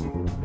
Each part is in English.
Mm-hmm.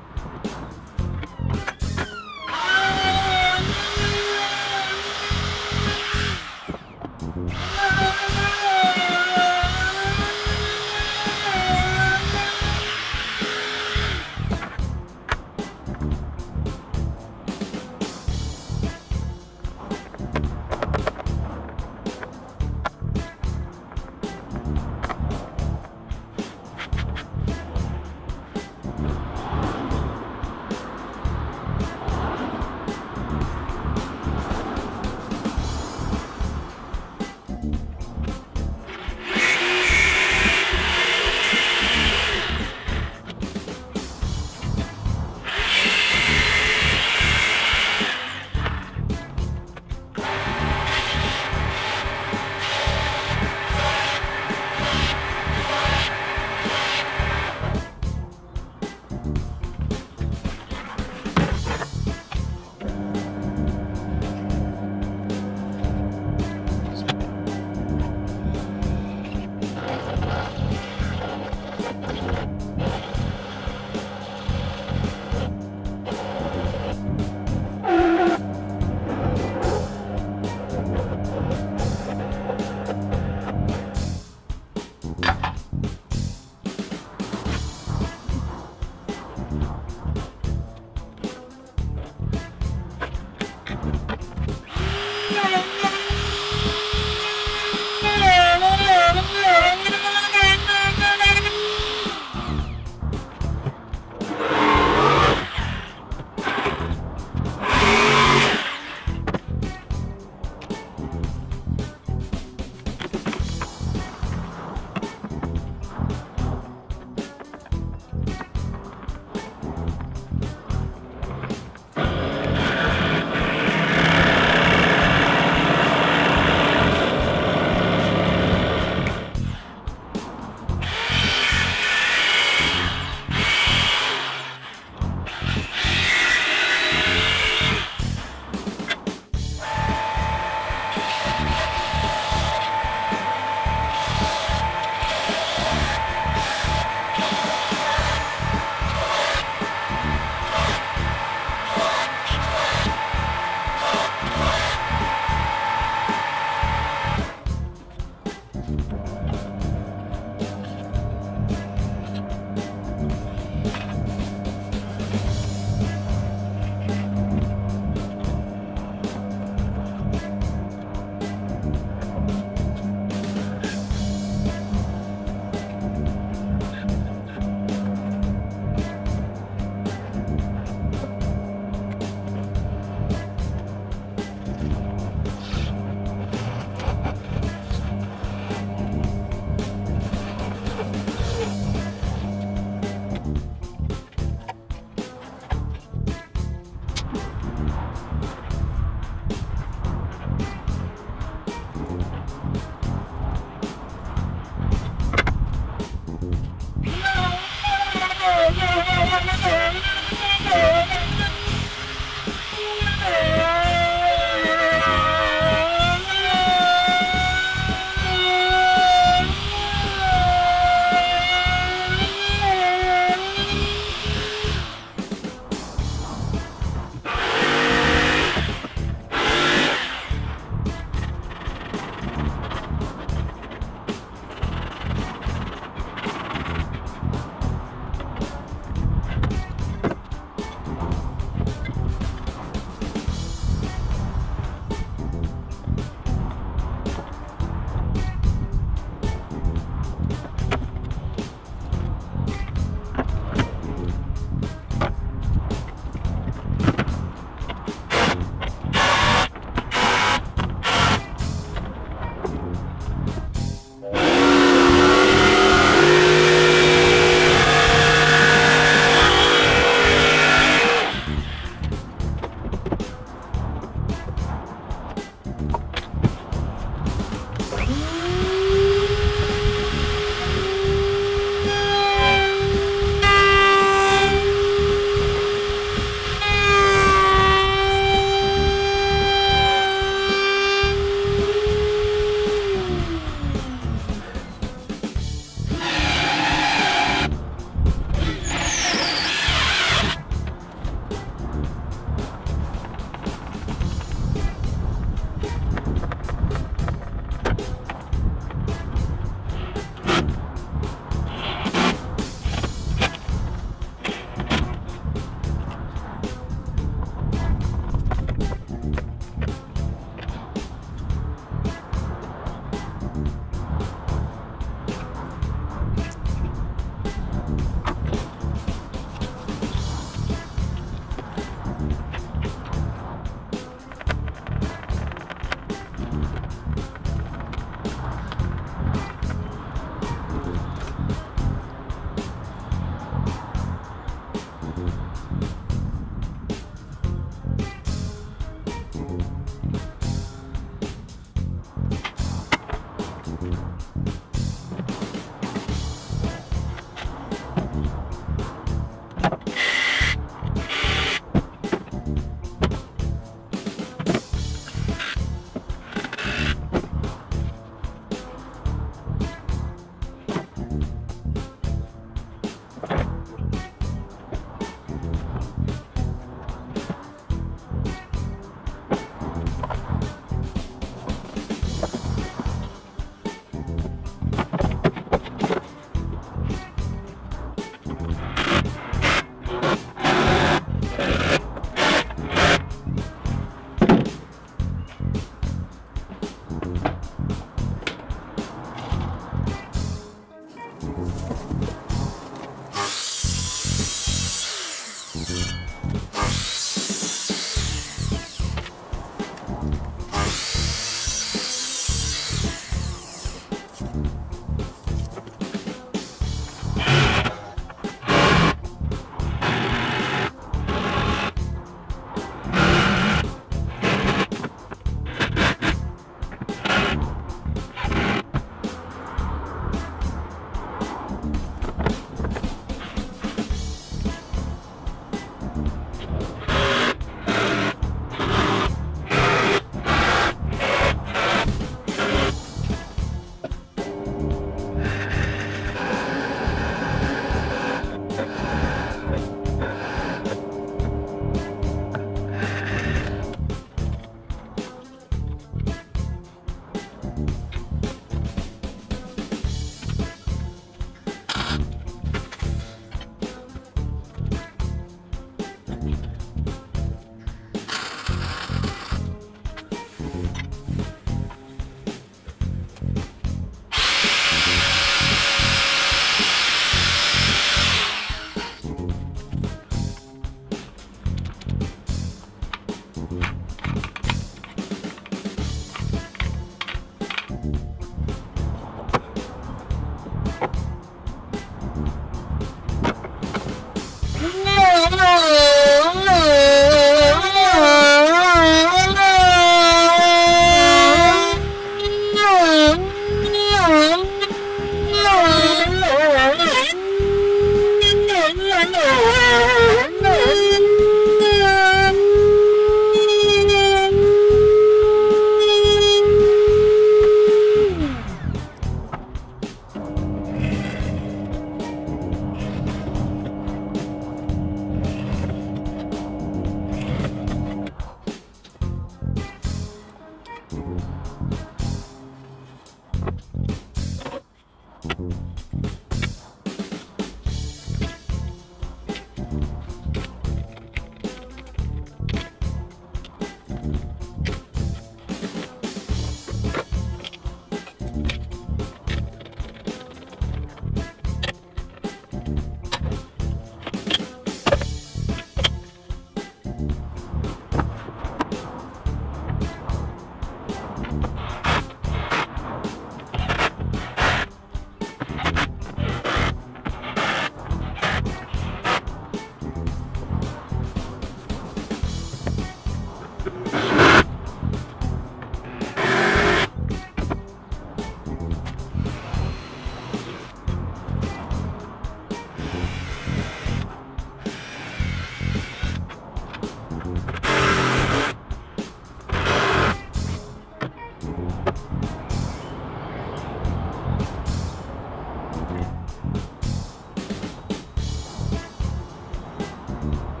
Bye.